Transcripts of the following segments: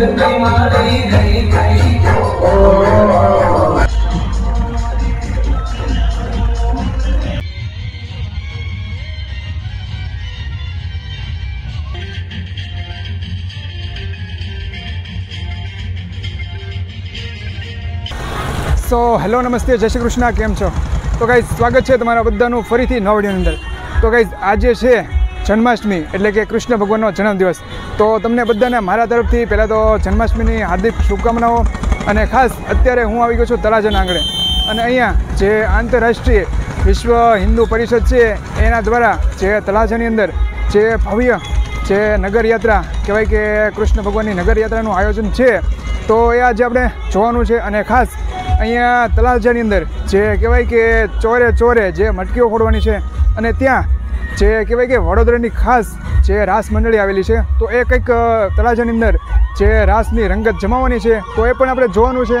So hello નમસ્તે, જય શ્રી કૃષ્ણ, કેમ છો? તો ગાઈઝ સ્વાગત છે તમારા બધાનું ફરીથી નવડીની અંદર. તો ગાઈઝ આજે છે જન્માષ્ટમી એટલે કે કૃષ્ણ ભગવાનનો જન્મદિવસ તો તમને બધાને મારા તરફથી પહેલાં તો જન્માષ્ટમીની હાર્દિક શુભકામનાઓ અને ખાસ અત્યારે હું આવી ગયો છું તળાજન આંગણે. અને અહીંયા જે આંતરરાષ્ટ્રીય વિશ્વ હિન્દુ પરિષદ છે, એના દ્વારા જે તળાજાની અંદર જે ભવ્ય જે નગરયાત્રા કહેવાય કે કૃષ્ણ ભગવાનની નગરયાત્રાનું આયોજન છે, તો એ આજે આપણે જોવાનું છે. અને ખાસ અહીંયા તળાજાની અંદર જે કહેવાય કે ચોરે ચોરે જે મટકીઓ ફોડવાની છે, અને ત્યાં જે કહેવાય કે વડોદરાની ખાસ જે રાસ મંડળી આવેલી છે, તો એ કંઈક તળાજાની અંદર જે રાસની રંગત જમાવવાની છે, તો એ પણ આપણે જોવાનું છે.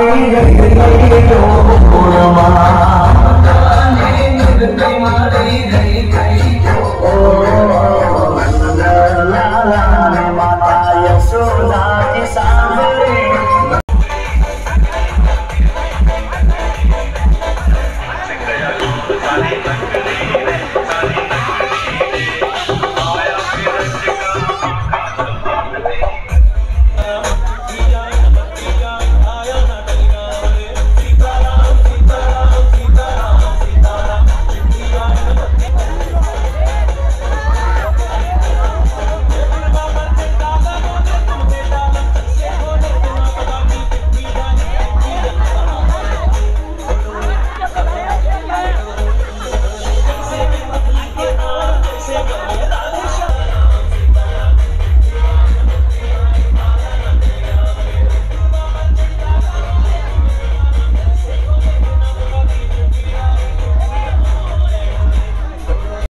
Maria.